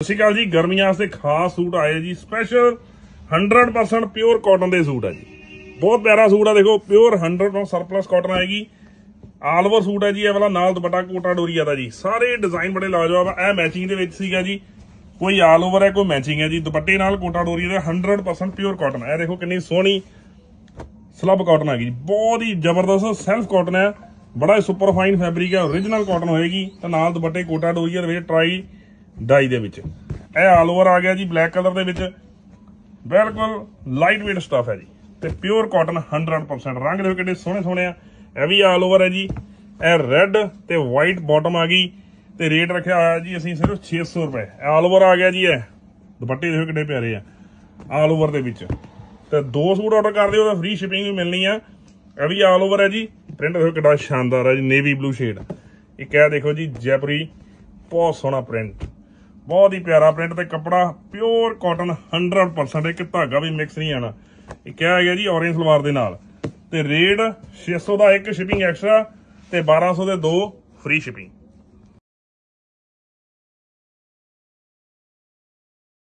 ਸਤਿ ਸ਼੍ਰੀ ਅਕਾਲ ਜੀ, ਗਰਮੀਆਂ ਵਾਸਤੇ ਖਾਸ ਸੂਟ ਆਏ ਜੀ ਸਪੈਸ਼ਲ 100% ਪਿਓਰ ਕਾਟਨ ਦੇ ਸੂਟ ਆ ਜੀ। ਬਹੁਤ ਪਿਆਰਾ ਸੂਟ ਆ, ਦੇਖੋ ਪਿਓਰ 100% ਸਰਪਲਸ ਕਾਟਨ ਆਏਗੀ। ਆਲ ਓਵਰ ਸੂਟ ਹੈ ਜੀ, ਇਹ ਵਾਲਾ ਨਾਲ ਦੁਪੱਟਾ ਕੋਟਾ ਡੋਰੀਆ ਦਾ ਜੀ। ਸਾਰੇ ਡਿਜ਼ਾਈਨ ਬੜੇ ਲਾਜਵਾਬ ਆ, ਇਹ ਮੈਚਿੰਗ ਦੇ ਵਿੱਚ ਸੀਗਾ ਜੀ। ਕੋਈ ਆਲ ਓਵਰ ਹੈ, ਕੋਈ ਮੈਚਿੰਗ ਹੈ ਜੀ। ਦੁਪੱਟੇ ਨਾਲ ਕੋਟਾ ਡੋਰੀਆ ਦਾ 100% ਪਿਓਰ ਕਾਟਨ ਇਹ ਦੇਖੋ ਕਿੰਨੀ ਸੋਹਣੀ ਸਲਬ ਕਾਟਨ ਆ ਗਈ ਜੀ। ਬਹੁਤ ਹੀ ਜ਼ਬਰਦਸਤ ਸੈਲਫ ਕਾਟਨ ਹੈ ਬੜਾ ਹੀ ਸੁਪਰ ਫਾਈਨ ਫੈਬਰਿਕ ਹੈ origignal ਕਾਟਨ ਹੋਏਗੀ ਤੇ ਨਾਲ ਦੁਪੱਟੇ ਕੋਟਾ ਡੋਰੀਆ ਦੇ ਵਿੱਚ ਟਰਾਈ ਡਾਈ ਦੇ ਵਿੱਚ। ਇਹ ਆਲ ਓਵਰ ਆ ਗਿਆ ਜੀ ਬਲੈਕ ਕਲਰ ਦੇ ਵਿੱਚ। ਬਿਲਕੁਲ ਲਾਈਟ weight ਸਟਫ ਹੈ ਜੀ। ਤੇ ਪਿਓਰ ਕਾਟਨ 100% ਰੰਗ ਦੇ ਕਿੰਨੇ ਸੋਹਣੇ ਸੋਹਣੇ ਆ। ਇਹ ਵੀ ਆਲ ਓਵਰ ਹੈ ਜੀ। ਇਹ ਰੈੱਡ ਤੇ ਵਾਈਟ ਬਾਟਮ ਆ ਗਈ। ਤੇ ਰੇਟ ਰੱਖਿਆ ਹੋਇਆ ਜੀ ਅਸੀਂ ਸਿਰਫ 600 ਰੁਪਏ। ਆਲ ਓਵਰ ਆ ਗਿਆ ਜੀ ਇਹ। ਦੁਪੱਟੇ ਦੇਖੋ ਕਿੰਨੇ ਪਿਆਰੇ ਆ। ਆਲ ਓਵਰ ਦੇ ਵਿੱਚ। ਤੇ ਦੋ ਸੂਟ ਆਰਡਰ ਕਰ ਦਿਓ ਤਾਂ ਫ੍ਰੀ ਸ਼ਿਪਿੰਗ ਵੀ ਮਿਲਣੀ ਆ। ਇਹ ਵੀ ਆਲ ਓਵਰ ਹੈ ਜੀ। ਪ੍ਰਿੰਟ ਦੇਖੋ ਕਿੰਨਾ ਸ਼ਾਨਦਾਰ ਹੈ ਜੀ ਨੇਵੀ ਬਲੂ ਸ਼ੇਡ ਇੱਕ ਇਹ ਦੇਖੋ ਜੀ ਜੈਪਰੀ ਬਹੁਤ ਸੋਹਣਾ ਪ੍ਰਿੰਟ ਬਹੁਤ ਹੀ ਪਿਆਰਾ ਪ੍ਰਿੰਟ ਤੇ ਕੱਪੜਾ ਪਿਓਰ ਕਾਟਨ 100% ਇੱਕ ਧਾਗਾ ਵੀ ਮਿਕਸ ਨਹੀਂ ਆਣਾ। ਇਹ ਕਿਹਾ ਗਿਆ ਜੀ, ਔਰੇਂਜ ਸਲਵਾਰ ਦੇ ਨਾਲ। ਤੇ ਰੇਟ 600 ਦਾ ਇੱਕ ਸ਼ਿਪਿੰਗ ਐਕਸਟਰਾ ਤੇ 1200 ਦੇ ਦੋ ਫ੍ਰੀ ਸ਼ਿਪਿੰਗ